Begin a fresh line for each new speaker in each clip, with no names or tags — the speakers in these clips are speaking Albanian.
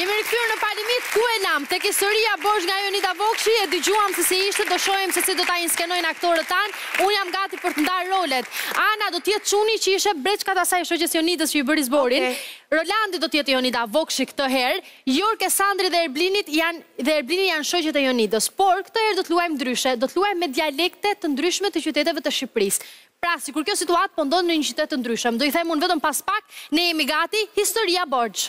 Jemi rikthyer në filmin ku e lam tek historia borxh nga Jonida Vokshi e dëgjuam se si ishte do shohim se si do ta inskenojnë aktorët tanë. Unë jam gati për të ndarë rolet. Ana do të jetë çuni që kishte breçkat asaj shoqes Jonidës që i bëri zborin. Rolandi do të jetë Jonida Vokshi këtë herë. Jorke, Sandri dhe Erblinit janë dhe Erblini janë shoqet e Jonidës, por këtë herë do të luajmë ndryshe, do të luajmë me dialekte të ndryshme të qyteteve të Shqipërisë. Pra, sikur kjo situatë po ndodh në një qytet të ndryshëm, do i them unë vetëm pas pak, ne jemi gati, historia
borxh!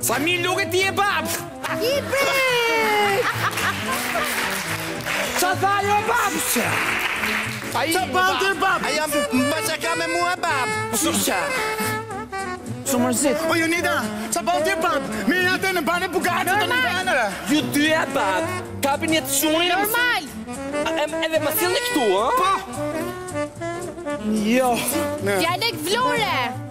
Sa
mi luke ti e bab
I pik
Sa tha jo bab
Sa bab të bab A jam më që ka me mua bab Sa
që Së mërzit
O ju nida Sa bab të bab Me në atë në bane bugatë Të në banëra
Ju dy e bab Kapin një të shunin
Normal
Edhe më silë në këtu
Po
Jo
Dialekt vlore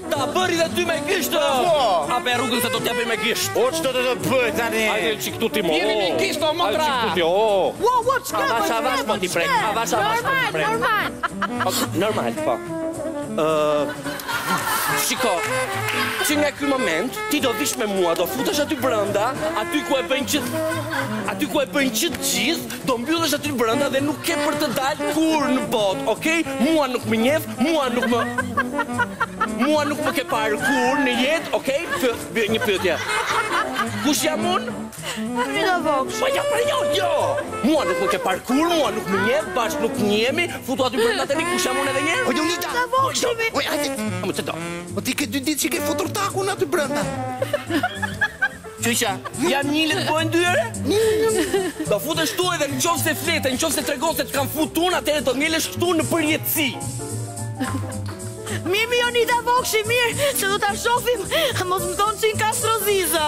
Ta bëri dhe ty me gisht o!
Po!
A pe rrugën se do t'ia bëj me gisht.
O ç'do të të bëj tani?
Hajde çik këtu ti mo.
Bjeri me gisht o motra.
Hajde çik këtu ti o.
Wo wo çka
po çka vash po ti prek. Ha vash ha vash po ti prek.
Normal
normal. Normal po. Ë Shiko. Që nga ky moment ti do vish me mua, do futesh aty brenda, aty ku e bëjnë çit. Aty ku e bëjnë çit gjithë, do mbyllesh aty brenda dhe nuk ke për të dalë kurrë në botë, okay? Mua nuk më njeh, Mua nuk më Mua nuk më ke parë kurrë në jetë, okay? Py, një pyetje. Kush jam unë?
Mila Vox.
Po ja për jo, jo. Mua nuk më ke parë kurrë, mua nuk më njeh, bashkë nuk njihemi. Futu aty brenda tani kush jam unë edhe një herë?
Po Jonida.
Mila
Vox. Po, po hajde.
A më ç'do.
Po ti ke dy ditë që ke futur takun aty brenda.
Kjo qa, janë njële të bojnë dyre? Do futën shtu edhe në qoftë se flet, në qoftë se tregon se të kam futë tunë, atë edhe do ngelesh shtu në përjetësi.
Mirë mi Jonida Vokshi, mirë, se do të shofim, a mos më thonë që në
Kastro Ziza.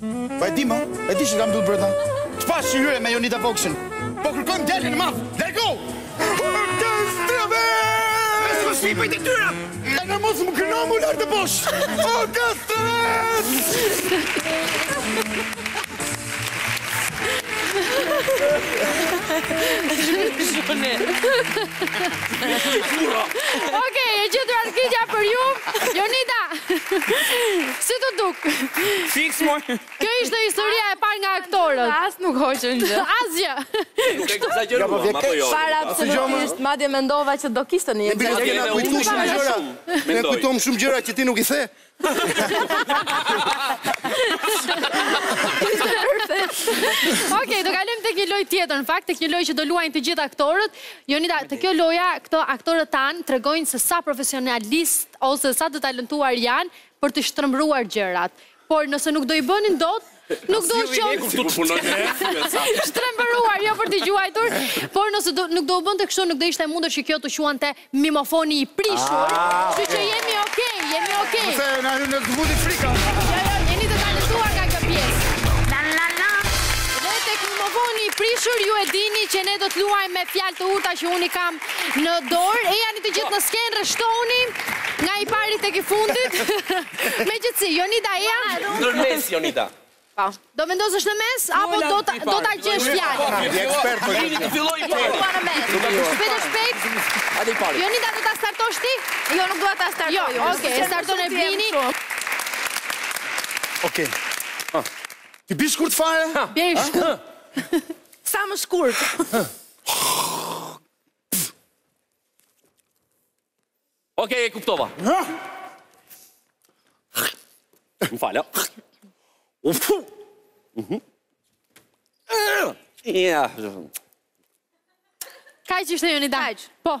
Po
e di më, e di që kam fut brënda. Të pas që hyre me Jonida Vokshin. Po kërkojmë djalin e madh. Largo! Orkestrave! Me
së shpi për i të tyra!
E në mos më kërna më lartë bosh!
Okej, e gjithë duartrokitja për ju, Jonida! Si t'u duk?
Fiks moj.
Kjo ishte historia e parë nga aktorët.
As nuk hoqën gjë.
Asgjë.
Nuk e ekzagjeruam apo jo?
Fare absolutisht, madje mendova se do kishte një
ekzagjerim.
Ne kujtuam
shumë gjëra. Ne kujtuam shumë gjëra që ti nuk i the.
Okej, do kalojmë tek një lojë tjetër, në fakt tek një lojë që do luajnë të gjithë aktorët. Jonida, te kjo loja këto aktorët tanë tregojnë se sa profesionalistë ose sa të talëntuar janë për të shtrembëruar gjërat, por nëse nuk do i bënin dot, nuk do
u qonin
shtrembëruar, jo për të gjuajtur, por nëse do nuk do u bënit kështu, nuk do ishte e mundur që kjo të quhej mimofoni i prishur, kështu që jemi ok, jemi ok.
Mos se na hyn në ***** frika.
Jo, jo, jeni të talëntuar nga kjo pjesë. Dhe tek mimofoni i prishur ju e dini që ne do të luajmë me fjalë të urta që unë i kam në dorë, ejani të gjithë në skenë, rreshtohuni, nga i pari tek i fundit, megjithëse, Jonida eja...
Në mes, Jonida. Po.
Do vendosesh në mes, apo do ta gjesh fjalën?
Po, unë ekspert për gjithë.
Unë filloj i
pari. Unë filloj
i pari. Shpejt,
shpejt.
Jonida, do ta startosh ti?
Jo, nuk dua ta startoj.
Jo,
oke,
startoje
Blin.
Oke. T'i bie shkurt fare?
Bjeri shkurt.
Sa më shkurt.
Okej, e kuptova. Më fal. Ufu. Mhm. Ja.
Kaq ishte Jonida.
Kaq. Po.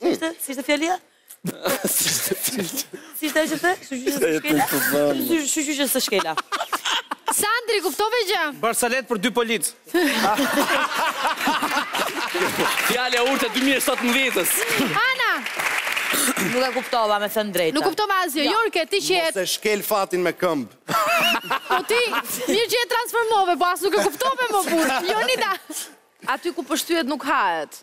Si ishte?
Si
ishte fjalia? Si ishte fjalia? Si ishte ajo që the? Shyqyr që s'e shkela? Shyqyr që s'e shkela?
Sandri, kuptove gjë?
Barsaletë për dy policë.
Fjalë e urtë e 2017-ës.
Ana!
Nuk e kuptova me thënë të drejtën.
Nuk kuptova asgjë. Jo. Jorke, ti që e
the... Mos e shkel fatin me këmbë.
Po ti, mirë që e transformove, po as nuk e kuptove more burrë. Jonida!
Aty ku pështyhet nuk hahet.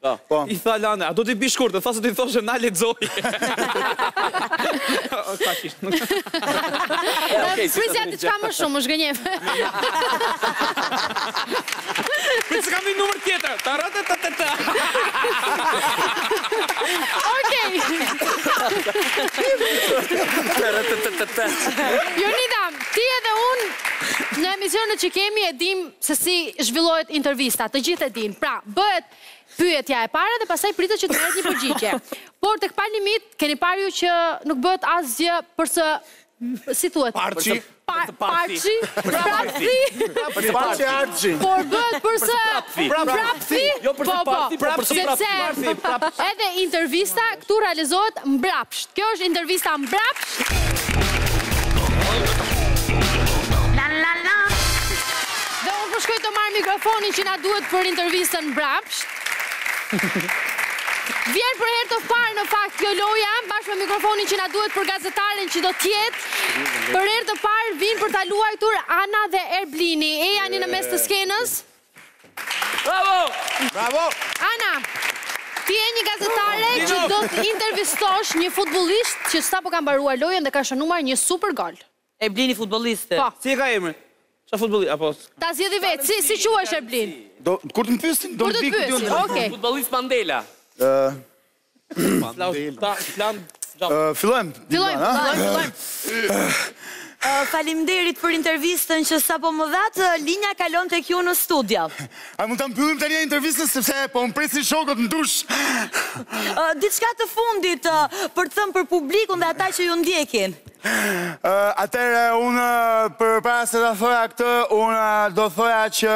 Po. Po.
I tha Lane, a do t'i biesh shkurt? Tha se t'i thoshe na lexoj. Sa kish.
Okej.
Prisja diçka më shumë, më
zhgënjeve. Për çka më numër tjetër? Ta rata ta ta ta.
Okej. Jonida, ti edhe unë në emisionet që kemi e dim Se si zhvillohet intervista, të gjithë e dinë. Pra, bëhet pyetja e parë dhe pastaj pritet që të merret një përgjigje. Por tek Pa Limit, keni parë ju që nuk bëhet asgjë për së si thuhet?
Parçi.
Parçi. Prapthi.
Parçi arçi.
Por bëhet për
së
prapthi.
Jo
për së
parthi, por për
së prapthi. Edhe intervista këtu realizohet mbrapsht. Kjo është intervista mbrapsht. Dhe unë po shkoj të marr mikrofonin që na duhet për intervistën mbrapsht. Vjen për herë të parë në fakt kjo loja, bashkë me mikrofonin që na duhet për gazetarin që do të jetë. Për herë të parë vijnë për ta luajtur Ana dhe Erblini. Ejani në mes të skenës.
Bravo!
Bravo!
Ana, ti je një gazetare që do të intervistosh një futbolist që sapo ka mbaruar lojën dhe ka shënuar një super gol.
Erblini futbollist është.
Po.
Si e ka emrin? Ça futbolli, apo...
Ta zgjedhi vetë, si, si quhesh Erblin?
Do, kur të më pyesin, do
ta
di këtë unë.
Okej.
Futbollist Mandela.
Ë, Fillojmë, Dilban, a?
Fillojmë, fillojmë,
fillojmë. Faleminderit për intervistën që sapo më dhatë, linja kalon tek ju në studio.
A mund të mbyllim tani intervistën, sepse po më presin shokët në dush.
Diçka të fundit, për të thënë për publikun dhe ata që ju ndjekin.
Atëherë unë përpara se ta thoja këtë, unë do thoja që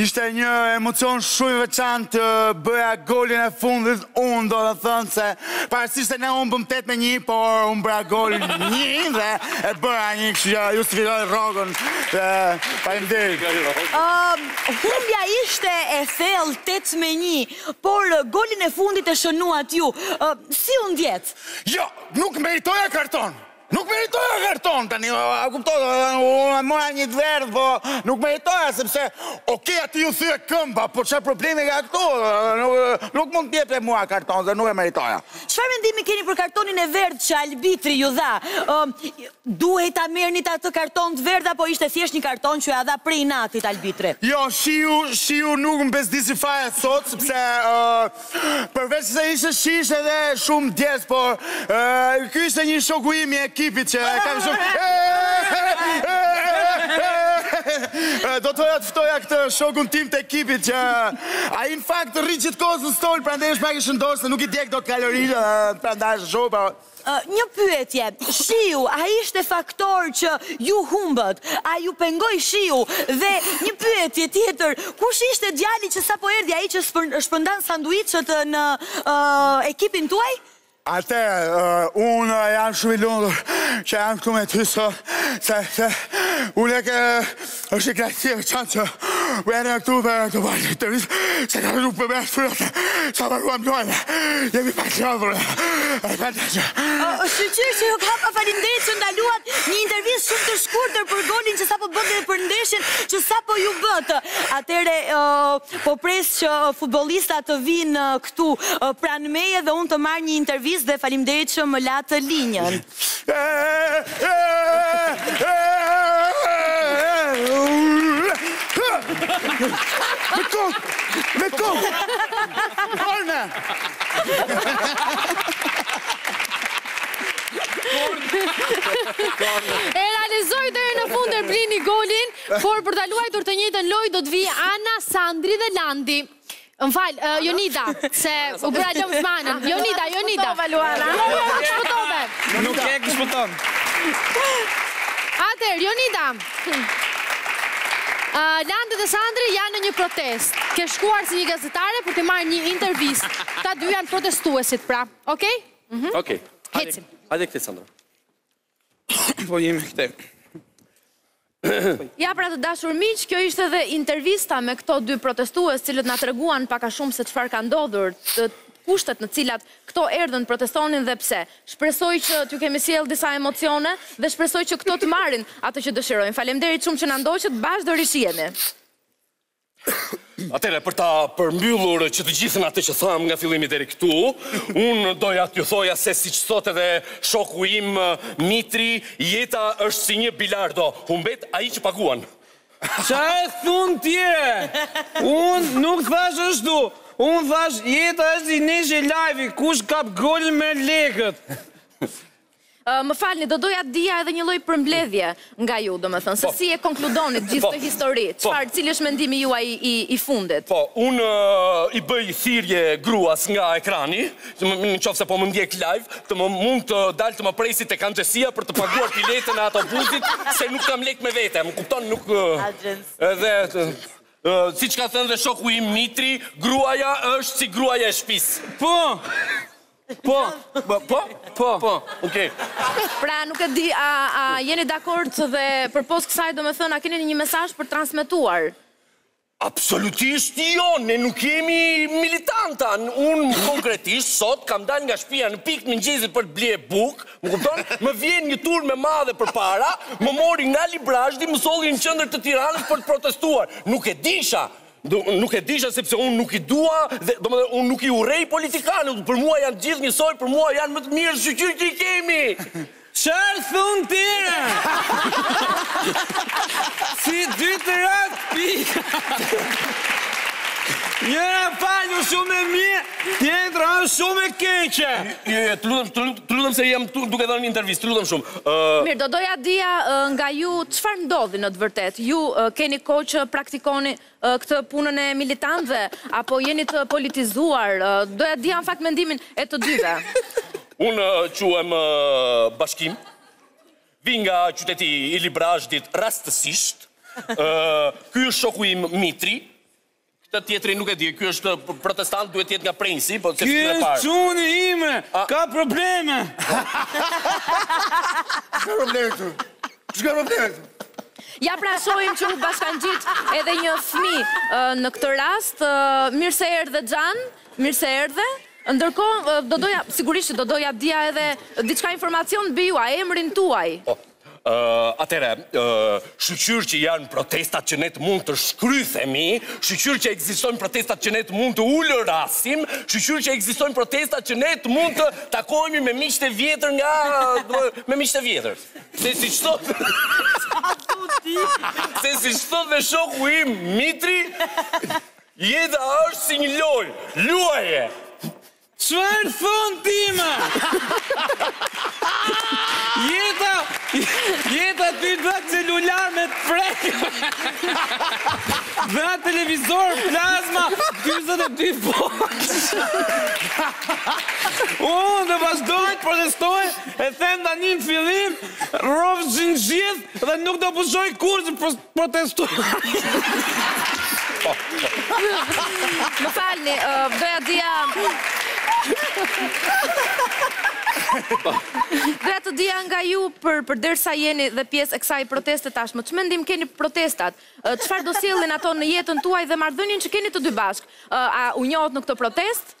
ishte një emocion shumë i veçantë të bëja golin e fundit. Unë dua të them se pavarësisht se ne humbëm 8 me 1, por unë bëra golin 1 dhe e bëra një, kështu që justifikoj rrogën. Faleminderit.
Humbja ishte e thellë 8 me 1, por golin e fundit e shënuat ju. Si u ndjetë?
Jo, Nuk meritoja karton. Nuk meritoja karton tani, e kuptoj, unë mora një të verdhë, po nuk meritoja, sepse, oke, atij iu thye këmba, po ça problemi ka këtu, nuk mund të më jepet mua karton, se nuk e meritoja.
Çfarë mendimi keni për kartonin e verdhë që arbitri ju dha? Duhej ta merrnit atë karton të verdhë apo ishte thjesht një karton që jua dha prej inatit arbitri?
Jo, shiu, shiu nuk më bezdisi fare sot, sepse Përveç se ishte shi, ishte edhe shumë djersë, por ky ishte një shoku im i ekipit që e kam shumë. Do të thoja të ftoja këtë shokun tim të ekipit që ai në fakt rri gjithkohës në stol, prandaj është pak i shëndoshë se nuk i djeg dot kaloritë, prandaj është shumë.
Një pyetje, shiu a ishte faktor që ju humbët, a ju pengoi shiu dhe një pyetje tjetër, kush ishte djali që sapo erdhi ai që shpërndan sanduiçët në ekipin tuaj?
Atëherë, unë jam shumë i lumtur që jam këtu me ty sot, sepse unë e ke Është një krejtë e veçanë që u erë këtu dhe të vajtë të vizë, se ka nuk me mërë shpërë të sa varuam lojnë, jemi pak të adhërë, e ka të që.
Shë që që ju ka pa falim dhe që ndaluat një intervistë shumë të shkurtër për golin që sapo bëtë dhe për ndeshjen që sapo luajtët. Atëherë, po pres që futbollistat të vijnë këtu pranë meje dhe unë të marr një intervistë dhe faleminderit që më latë linjën.
Me kokë! Me kokë! Korne!
E realizoi edhe në fund Erblini golin, por për ta luajtur të njëjtën lojë do të vijë Ana, Sandri dhe Landi. Më fal, Jonida, se u bëra lëmsh, më zunë. Jonida, Jonida.
Nuk shpëtove, Luana.
Jo, jo, nuk shpëtove.
Nuk e kë
shpëton. Atëherë, Jonida. Landi dhe Sandri janë në një protestë. Ke shkuar si një gazetare për të marrë një intervistë. Këta dy janë protestuesit, pra. Okej? Mhm.
Okej.
Ecim.
Hajde këtu, Sandra.
Po jemi këtu.
Ja pra të dashur miq, kjo ishte dhe intervista me këto dy protestues, të cilët na treguan pak a shumë se çfarë ka ndodhur, kushtet në cilat këto erdhën protestonin dhe pse. Shpresoj që t'ju kemi sjellë disa emocione dhe shpresoj që këto të marrin atë që dëshirojnë. Faleminderit shumë që na ndoqët, bashkë do rishihemi.
Atëherë, për ta përmbyllur që të gjithën atë që thamë nga fillimi deri këtu, unë doja t'ju thoja se siç thotë dhe shoku im Mitri, jeta është si një bilardo, humbet ai që paguan.
Ça je tu thënë ti? Unë nuk thash ashtu, unë thash jeta është si ndeshje lajvi, kush kap golin merr lekët.
Më falni, do doja të dija edhe një lloj përmbledhje nga ju, domethënë, se
po.
si e konkludonit gjithë
po.
këtë histori,
po.
çfarë cili është mendimi juaj i i fundit?
Po, unë i bëj thirrje gruas nga ekrani, në qoftë se po më ndjek live, të më mund të dalë të më presi tek agjencia për të paguar biletën e autobusit, se nuk kam lekë me vete, më kupton, nuk edhe siç ka thënë dhe shoku im Mitri, gruaja është si gruaja e shpis.
Po!
Po, po, po, po, po, okay.
Pra nuk e di, a, a jeni dakord dhe përpos kësaj domethënë, a keni një mesazh për të transmetuar?
Absolutisht jo, ne nuk jemi militanta, unë konkretisht sot kam dal nga shpia në pikë të mëngjesit për të ble bukë, më kupton, më vjen një turmë e madhe përpara, më mori nga Librazhdi, më solli në qendër të Tiranës për të protestuar, nuk e disha, Nuk e disha sepse unë nuk i dua dhe domethënë unë nuk i urrej politikanët, për mua janë të gjithë njësoj, për mua janë më të mirë shyqyr që i kemi.
Çfarë thon ti ere? Si dy të rat pika. Njëra palë është shumë e mirë, tjetra është shumë e keqe.
Jo, jo, të lutem, të lutem se jam këtu duke dhënë një intervistë, të lutem shumë.
Mirë, do doja të dija nga ju çfarë ndodhi në të vërtetë. Ju keni kohë që praktikoni këtë punën e militantëve apo jeni të politizuar? Doja të dija në fakt mendimin e të dyve.
Unë quhem Bashkim, vij nga qyteti i Librazhdit rastësisht. Ky është shoku im Mitri, Këtë tjetrin nuk e di, ky është protestant duhet të jetë nga Prrenjasi, po
Ky është çuni
im,
ka probleme.
S'ka probleme këtu? S'ka probleme këtu?
Ja pra shohim që u bashkangjit edhe një fmi në këtë rast. Mirë se erdhe Xhan, mirë se erdhe. Ndërkohë, do doja, sigurisht që do doja të dija edhe diçka informacion mbi ju, a emrin tuaj?
Atëherë, shyqyr që janë protestat që ne të mund të shkrythemi, shyqyr që ekzistojnë protestat që ne të mund të ulërasim, shyqyr që ekzistojnë protestat që ne të mund të takohemi me miqtë e vjetër nga me miqtë e vjetër. Se siç thot Se siç thot dhe shoku im Mitri, jeta është si një lojë, luaje.
Çfarë thon ti ma? Jeta, jeta ti do celular me të frek. Dhe atë televizor plazma 42 poç. Unë do vazhdoj të protestoj, e them tani në fillim, rrofshin të gjithë dhe nuk do pushoj kurrë
Më falni, doja të dija... Doja të dija nga ju përderisa jeni dhe pjesë e kësaj proteste tashmë. Ç'mendim keni protestat? Çfarë do sjellin ato në jetën tuaj dhe marrëdhënien që keni të dy bashkë? A u njohët në këtë protestë?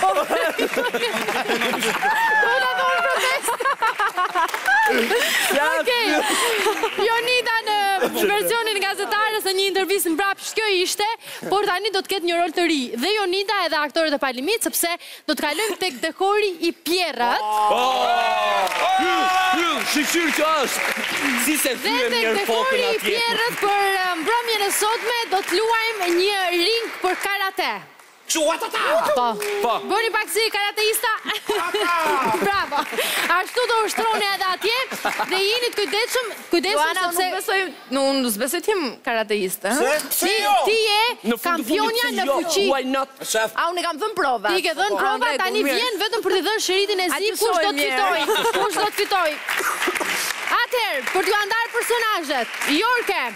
Po, po,
Okej. Jonida në versionin e gazetares në një intervistë mbrapsht kjo ishte, por tani do të ketë një rol të ri. Dhe Jonida edhe aktorët e Palimit sepse do të kalojmë tek dekori i pjerrët.
Yll, shyqyr që është. Si s'e
theve
mirë
kokën
atje.
Dhe
tek
dekori
i
pjerrët për mbrëmjen e sotme do të luajmë një ring për karate. Po,
po.
Bëni pak si karateista. Bravo. Ashtu do ushtroni edhe atje dhe jeni të kujdesshëm, kujdesshëm sepse Luana
nuk besoj, nuk besoj, ti karateiste.
Ti jo. Ti je kampionja në fuqi.
A unë kam dhënë prova.
Ti ke dhënë prova, tani vjen vetëm për të dhënë shiritin e zi kush do të fitojë. Kush do të fitojë? Atëherë, për t'ju ndarë personazhet. Jorke.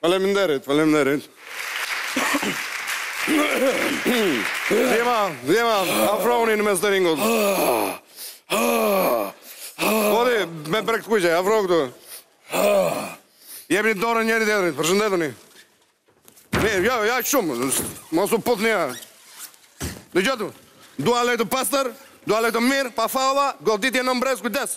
Faleminderit, faleminderit. Djema, djema, afrohuni në mes të ringut. Bodi, me brekë të kuqe, afrohu këtu. Jepini dorën njëri-tjetrit, përshëndetuni. Mirë, jo, jo shumë, mos u puthni. Dëgjo këtu, dua lojë të pastër, dua lojë të mirë, pa faulla, goditje nën brez, kujdes.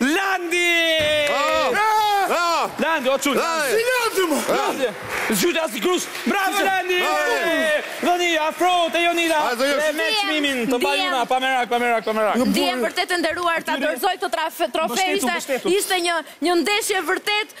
Landi! Landi, o
çun, Landi! Si
Landi,
mo?
Landi! Zhyte asë grush! Bravo, Landi! Dhe një, afrohu, Jonida! Dhe me çmimin, të bajuna, pa merak, pa merak, pa merak!
Ndihem vërtet e nderuar, ta dorëzoj këtë
trofe,
ishte një ndeshje vërtet